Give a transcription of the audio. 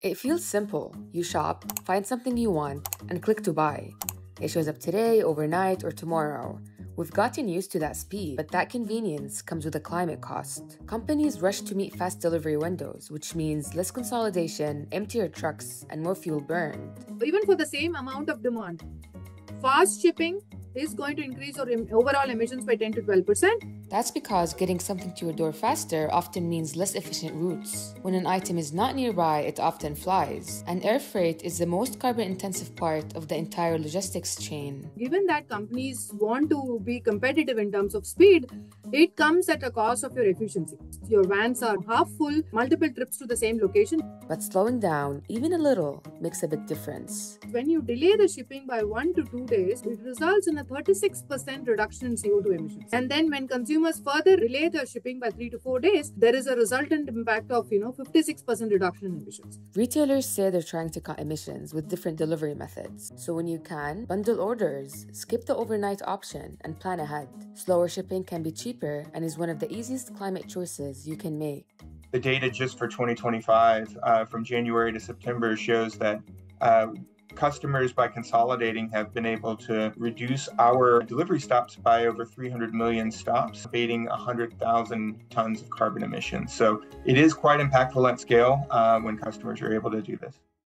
It feels simple. You shop, find something you want, and click to buy. It shows up today, overnight, or tomorrow. We've gotten used to that speed, but that convenience comes with a climate cost. Companies rush to meet fast delivery windows, which means less consolidation, emptier trucks, and more fuel burned. Even for the same amount of demand, fast shipping is going to increase your overall emissions by 10 to 12 percent. That's because getting something to your door faster often means less efficient routes. When an item is not nearby, it often flies. And air freight is the most carbon intensive part of the entire logistics chain. Given that companies want to be competitive in terms of speed, it comes at a cost of your efficiency. Your vans are half full, multiple trips to the same location. But slowing down, even a little, makes a big difference. When you delay the shipping by one to two days, it results in a 36% reduction in CO2 emissions. And then when consumers further delay their shipping by three to four days, there is a resultant impact of, you know, 56% reduction in emissions. Retailers say they're trying to cut emissions with different delivery methods. So when you can, bundle orders, skip the overnight option, and plan ahead. Slower shipping can be cheaper and is one of the easiest climate choices you can make. The data just for 2025 uh, from January to September shows that uh, customers, by consolidating, have been able to reduce our delivery stops by over 300 million stops, abating 100,000 tons of carbon emissions. So it is quite impactful at scale uh, when customers are able to do this.